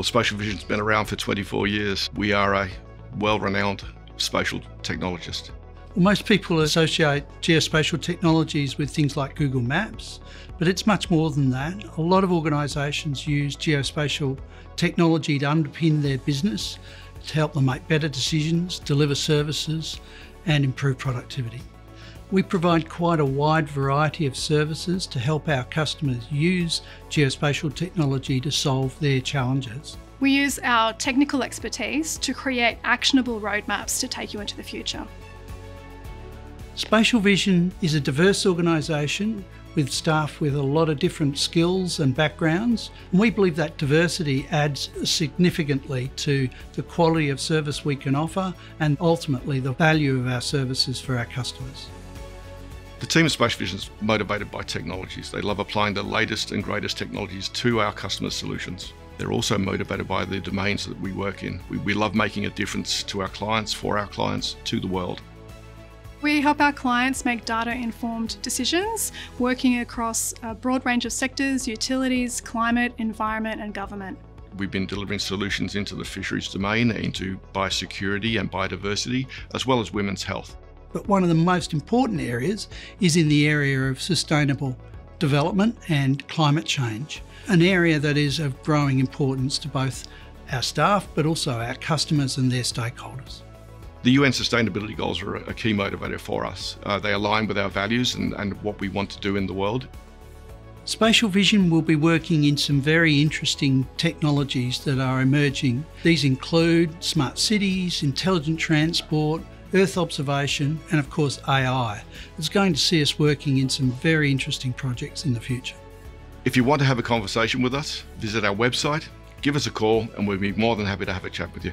Well, Spatial Vision's been around for 24 years. We are a well renowned spatial technologist. Well, most people associate geospatial technologies with things like Google Maps, but it's much more than that. A lot of organisations use geospatial technology to underpin their business, to help them make better decisions, deliver services, and improve productivity. We provide quite a wide variety of services to help our customers use geospatial technology to solve their challenges. We use our technical expertise to create actionable roadmaps to take you into the future. Spatial Vision is a diverse organisation with staff with a lot of different skills and backgrounds. And we believe that diversity adds significantly to the quality of service we can offer and ultimately the value of our services for our customers. The team of Spatial Vision is motivated by technologies. They love applying the latest and greatest technologies to our customers' solutions. They're also motivated by the domains that we work in. We, we love making a difference to our clients, for our clients, to the world. We help our clients make data informed decisions, working across a broad range of sectors utilities, climate, environment, and government. We've been delivering solutions into the fisheries domain, into biosecurity and biodiversity, as well as women's health. But one of the most important areas is in the area of sustainable development and climate change, an area that is of growing importance to both our staff but also our customers and their stakeholders. The UN Sustainability Goals are a key motivator for us. Uh, they align with our values and, and what we want to do in the world. Spatial Vision will be working in some very interesting technologies that are emerging. These include smart cities, intelligent transport, Earth observation, and of course AI. It's going to see us working in some very interesting projects in the future. If you want to have a conversation with us, visit our website, give us a call, and we'll be more than happy to have a chat with you.